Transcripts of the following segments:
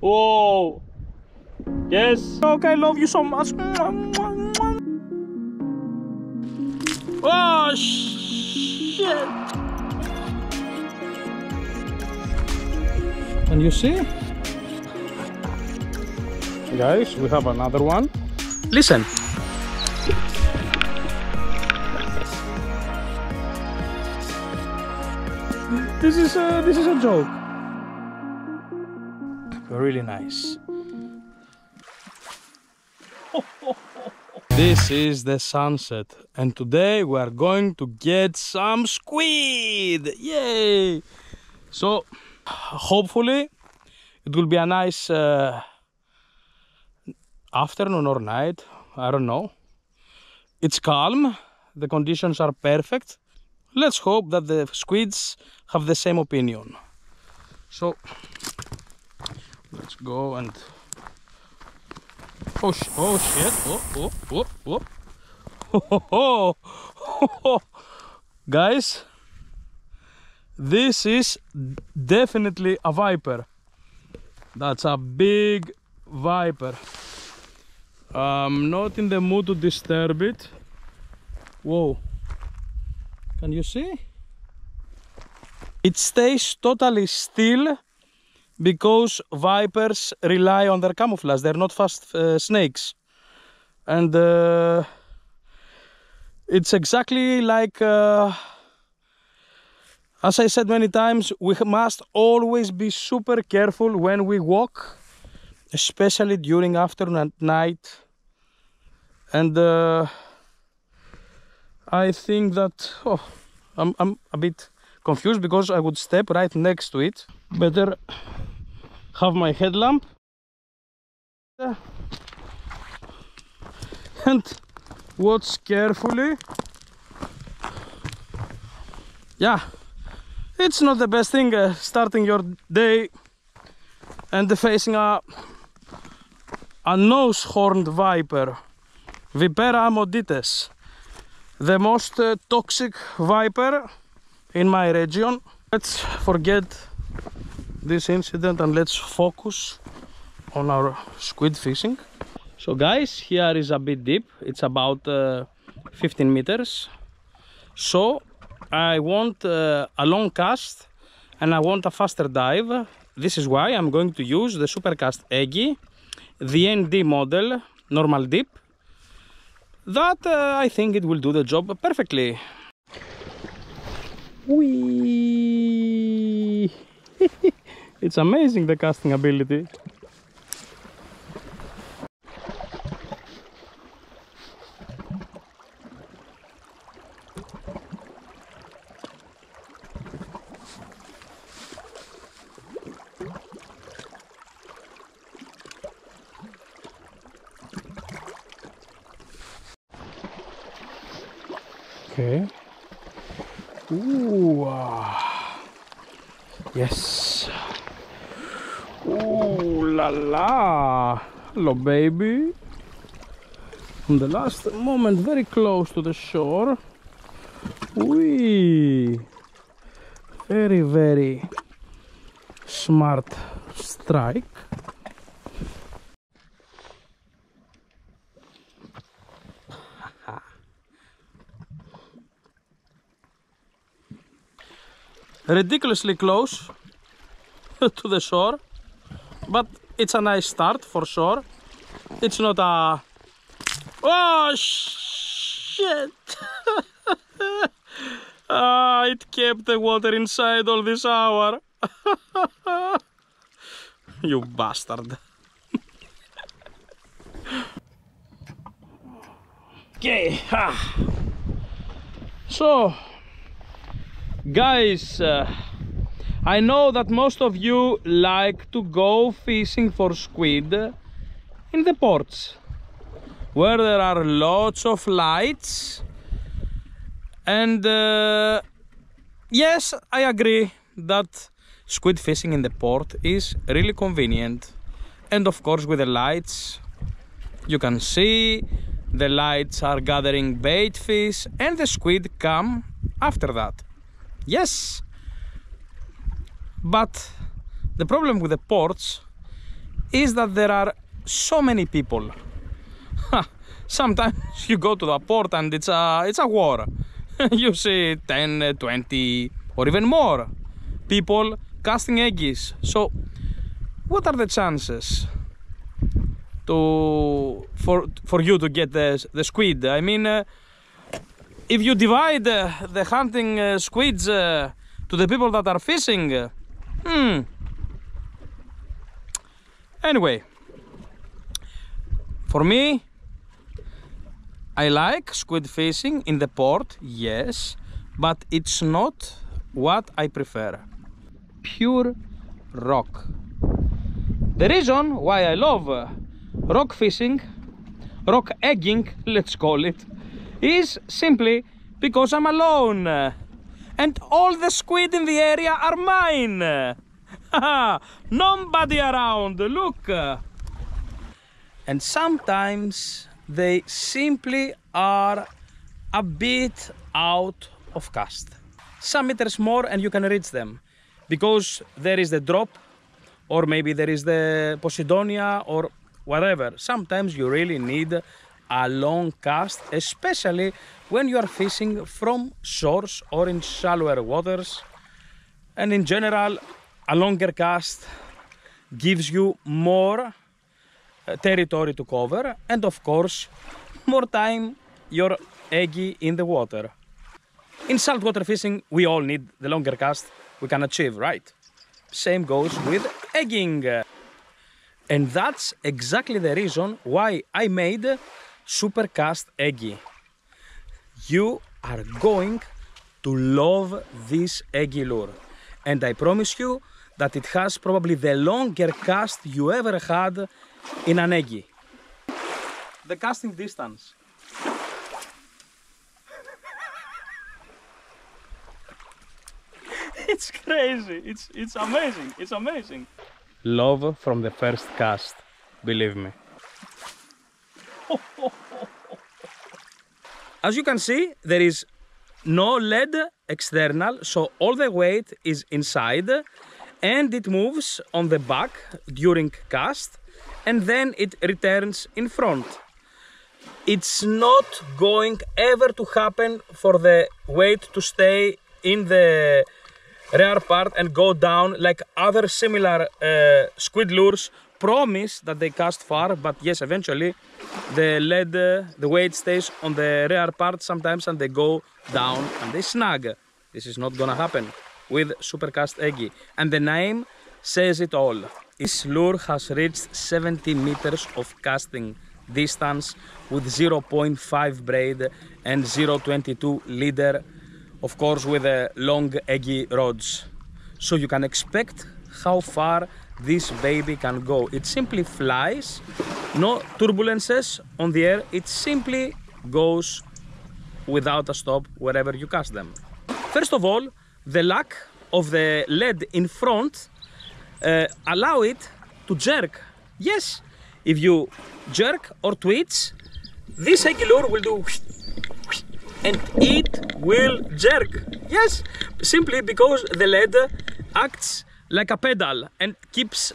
Whoa. Yes. Okay, I love you so much. Oh shit. Can you see? Guys, we have another one. Listen. This is a, this is a joke. Really nice. This is the sunset and today we are going to get some squid. Yay! So hopefully it will be a nice uh, afternoon or night. I don't know. It's calm. The conditions are perfect. Let's hope that the squids have the same opinion. So let's go and oh, sh oh shit! Oh oh oh oh! oh, oh. Guys, this is definitely a viper. That's a big viper. I'm not in the mood to disturb it. Whoa. Can you see? It stays totally still because vipers rely on their camouflage. They're not fast uh, snakes. And uh, it's exactly like, uh, as I said many times, we must always be super careful when we walk, especially during afternoon and night. And uh, I think that oh, I'm, I'm a bit confused because I would step right next to it. Better have my headlamp and watch carefully. Yeah, it's not the best thing uh, starting your day and facing a a nose-horned viper, Vipera ammodytes the most uh, toxic viper in my region. Let's forget this incident and let's focus on our squid fishing. So guys, here is a bit deep. It's about uh, 15 meters. So I want uh, a long cast and I want a faster dive. This is why I'm going to use the Supercast Egi, the ND model, normal dip that uh, I think it will do the job perfectly. Whee! it's amazing the casting ability. Okay. Ooh. ah. Yes. La la. Hello, baby. On the last moment, very close to the shore. We Very, very smart strike. ridiculously close to the shore but it's a nice start for sure. It's not a oh shit. Ah, it kept the water inside all this hour. You bastard. Okay ah. so guys uh, I know that most of you like to go fishing for squid in the ports where there are lots of lights. And uh, yes I agree that squid fishing in the port is really convenient. And of course with the lights you can see the lights are gathering bait fish and the squid come after that. Yes, but the problem with the ports is that there are so many people. Sometimes you go to the port and it's a, it's a war. you see 10, 20 or even more people casting eggs. So what are the chances to for for you to get the, the squid? I mean, uh, if you divide uh, the hunting uh, squids uh, to the people that are fishing, uh, hmm. Anyway, for me, I like squid fishing in the port, yes, but it's not what I prefer. Pure rock. The reason why I love uh, rock fishing, rock eging, let's call it, is simply because I'm alone. And all the squid in the area are mine. Nobody around, look. And sometimes they simply are a bit out of cast. Some meters more and you can reach them because there is the drop or maybe there is the Posidonia or whatever. Sometimes you really need a long cast, especially when you are fishing from shores or in shallower waters. And in general, a longer cast gives you more uh, territory to cover and of course more time your egi in the water. In saltwater fishing, we all need the longer cast we can achieve, right? Same goes with eging. And that's exactly the reason why I made Supercast Egi. You are going to love this egi lure. And I promise you that it has probably the longer cast you ever had in an egi. The casting distance. it's crazy. It's it's amazing. It's amazing. Love from the first cast, believe me. Oh, oh, As you can see, there is no lead external, so all the weight is inside and it moves on the back during cast and then it returns in front. It's not going ever to happen for the weight to stay in the rear part and go down like other similar uh, squid lures. Promise that they cast far but yes eventually the lead uh, the weight stays on the rear part sometimes and they go down and they snag. This is not gonna happen with supercast egi. And the name says it all. This lure has reached 70 meters of casting distance with 0.5 braid and 0.22 leader of course with the long egi rods so you can expect how far this baby can go. It simply flies no turbulences on the air. It simply goes without a stop wherever you cast them. First of all the lack of the lead in front uh, allow it to jerk. Yes if you jerk or twitch this egi lure will do and it will jerk. Yes, simply because the lead acts like a pedal and keeps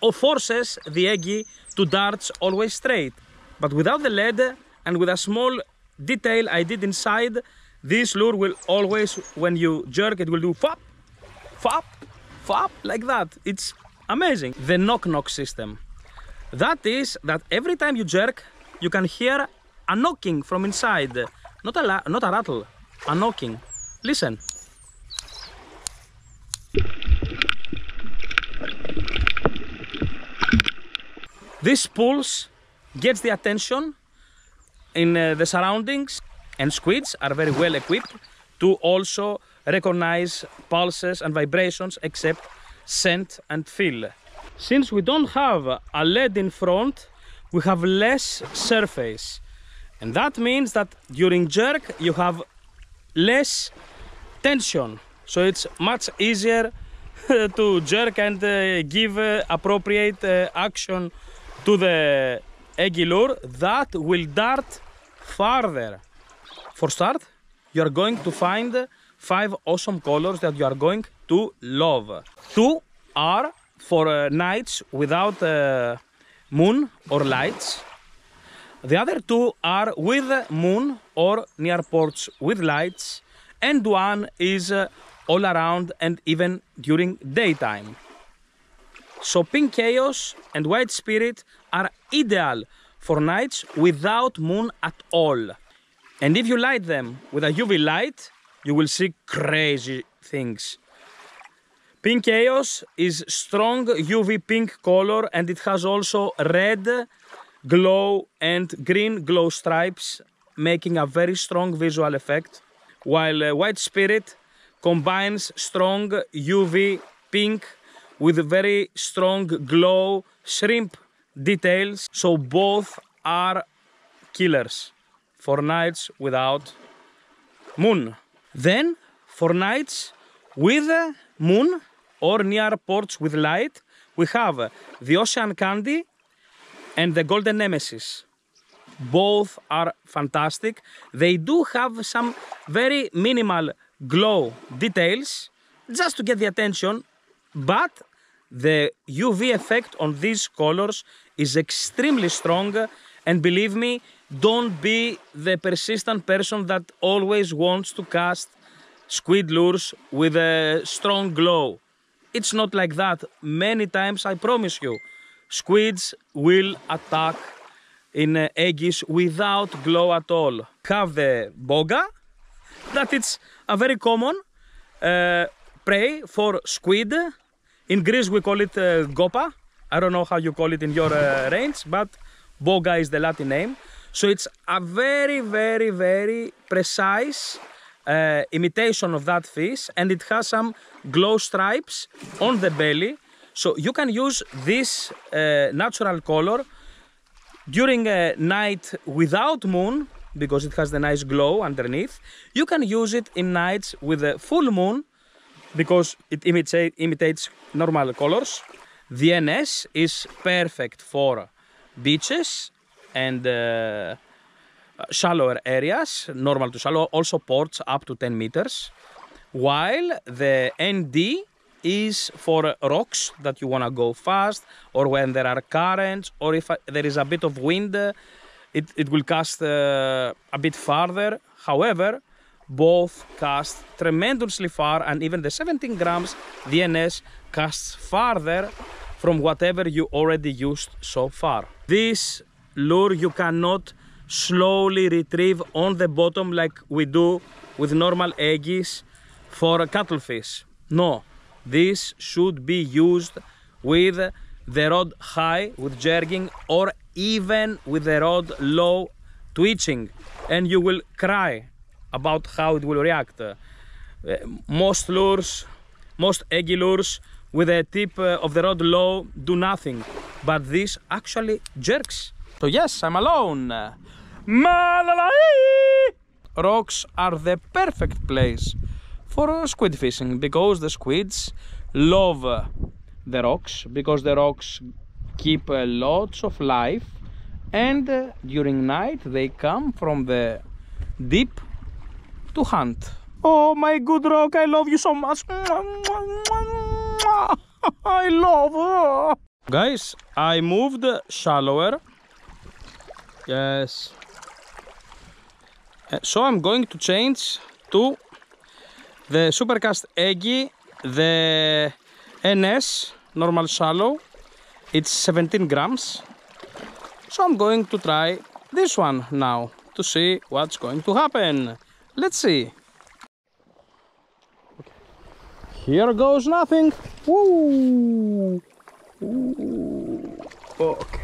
or forces the egi to dart always straight. But without the lead and with a small detail I did inside, this lure will always, when you jerk, it will do fop, fop, fop, like that. It's amazing. The knock-knock system. That is that every time you jerk, you can hear a knocking from inside. Not a, not a rattle, a knocking. Listen. This pulse gets the attention in uh, the surroundings and squids are very well equipped to also recognize pulses and vibrations except scent and feel. Since we don't have a lead in front, we have less surface and that means that during jerk you have less tension. So it's much easier to jerk and uh, give uh, appropriate uh, action to the egi lure that will dart farther. For start, you are going to find five awesome colors that you are going to love. Two are for uh, nights without uh, moon or lights. The other two are with moon or near ports with lights, and one is uh, all around and even during daytime. So Pink Chaos and White Spirit are ideal for nights without moon at all. And if you light them with a UV light, you will see crazy things. Pink Chaos is strong UV pink color and it has also red glow and green glow stripes making a very strong visual effect while uh, White Spirit combines strong UV pink with very strong glow shrimp details. So both are killers for nights without moon. Then for nights with moon or near ports with light we have the ocean candy and the golden nemesis. Both are fantastic. They do have some very minimal glow details just to get the attention but the UV effect on these colors is extremely strong and believe me don't be the persistent person that always wants to cast squid lures with a strong glow. It's not like that. Many times I promise you squids will attack in uh, without glow at all have the boga that it's a very common uh, prey for squid in Greece, we call it uh, gopa. I don't know how you call it in your uh, range, but boga is the Latin name. So it's a very, very, very precise uh, imitation of that fish, and it has some glow stripes on the belly. So you can use this uh, natural color during a night without moon because it has the nice glow underneath. You can use it in nights with a full moon because it imita imitates normal colors. The NS is perfect for beaches and uh, shallower areas, normal to shallow, also ports up to 10 meters. While the ND is for rocks that you want to go fast or when there are currents or if uh, there is a bit of wind, uh, it, it will cast uh, a bit farther. However, both cast tremendously far and even the 17 grams DNS casts farther from whatever you already used so far. This lure you cannot slowly retrieve on the bottom like we do with normal egies for cuttlefish. No, this should be used with the rod high with jerking or even with the rod low twitching and you will cry about how it will react. Uh, most lures, most egi lures with the tip uh, of the rod low do nothing, but this actually jerks. So yes, I'm alone. Malalai! Rocks are the perfect place for squid fishing because the squids love the rocks because the rocks keep uh, lots of life and uh, during night they come from the deep to hunt. Oh, my good rock, I love you so much. I love you. Guys, I moved shallower. Yes. Uh, so I'm going to change to the Supercast Egi, the NS, normal shallow. It's 17 grams. So I'm going to try this one now to see what's going to happen. Let's see. Here goes nothing. Woo! Ooh. Okay.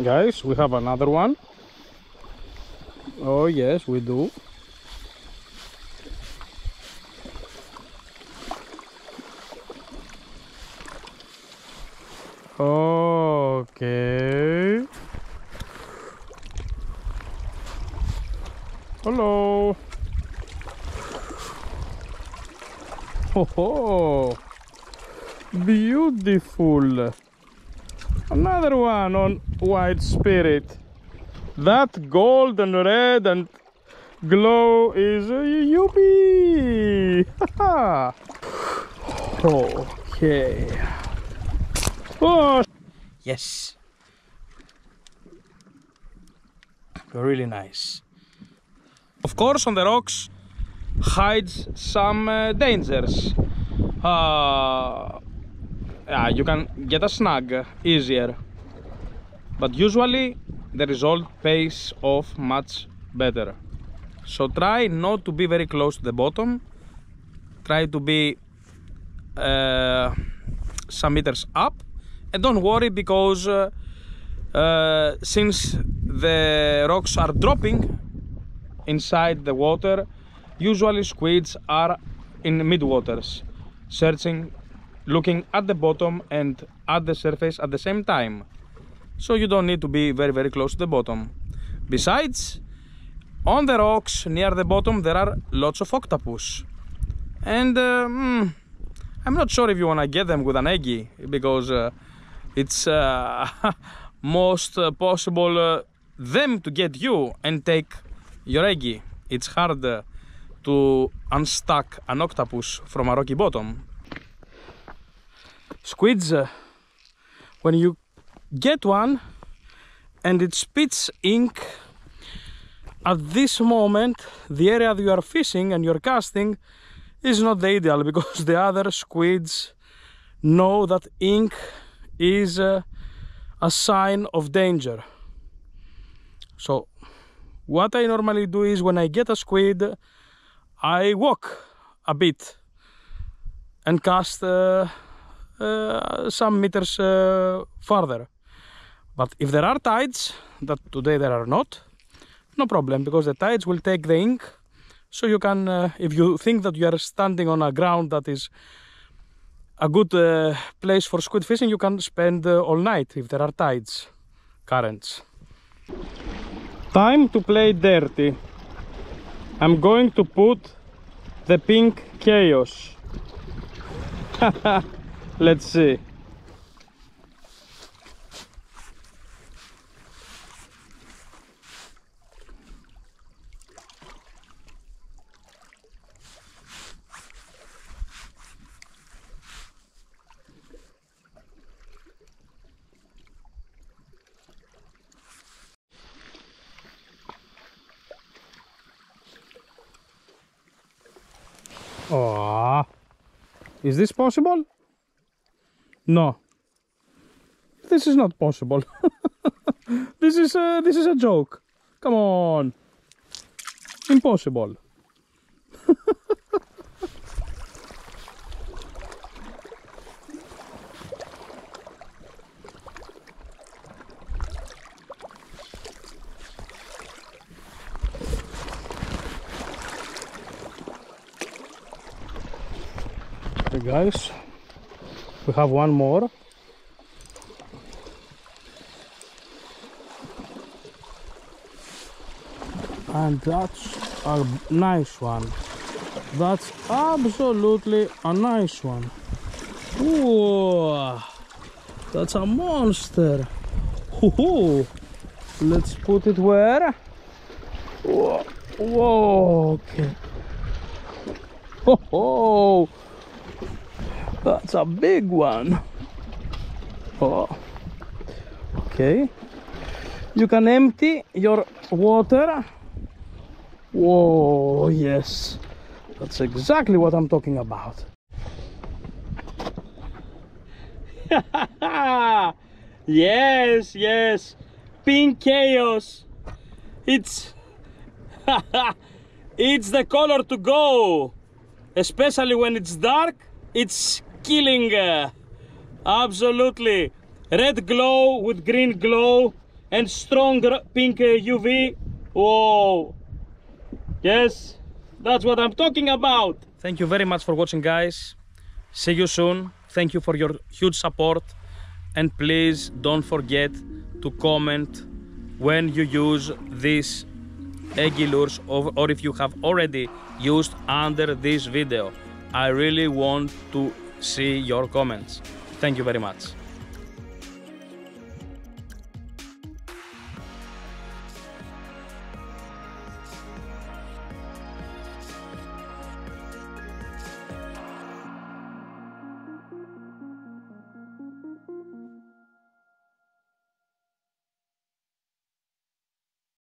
guys we have another one. Oh yes we do. Okay. Hello. Oh, oh. beautiful. Another one on white spirit. That gold and red and glow is uh, yuppie. okay. Oh, yes. Really nice. Of course, on the rocks hides some uh, dangers. Uh, yeah, you can get a snag easier. But usually the result pays off much better. So try not to be very close to the bottom. Try to be uh, some meters up and don't worry because uh, uh, since the rocks are dropping inside the water usually squids are in mid waters searching looking at the bottom and at the surface at the same time so you don't need to be very very close to the bottom besides on the rocks near the bottom there are lots of octopus and uh, mm, I'm not sure if you want to get them with an egi because uh, it's uh, most uh, possible uh, them to get you and take your egi. It's hard uh, to unstuck an octopus from a rocky bottom. Squids, uh, when you get one and it spits ink, at this moment the area that you are fishing and you're casting is not the ideal because the other squids know that ink is uh, a sign of danger. So what I normally do is when I get a squid, I walk a bit and cast uh, some meters uh, further. But if there are tides, that today there are not, no problem because the tides will take the ink. So you can, uh, if you think that you are standing on a ground that is a good uh, place for squid fishing, you can spend uh, all night if there are tides, currents. Time to play dirty. I'm going to put the pink chaos. Let's see. Is this possible? No, this is not possible. this is a, this is a joke. Come on, impossible. guys we have one more. And that's a nice one. That's absolutely a nice one. Whoa, that's a monster. Let's put it where? Whoa, Whoa. okay. Oh, that's a big one. Oh. Okay. You can empty your water. Whoa, yes. That's exactly what I'm talking about. yes, yes. Pink chaos. It's it's the color to go. Especially when it's dark, it's killing absolutely. Red glow with green glow and strong pink uv whoa yes that's what i'm talking about. Thank you very much for watching guys. See you soon. Thank you for your huge support. And please don't forget to comment when you use these egi lures or, or if you have already used under this video. I really want to see your comments. Thank you very much.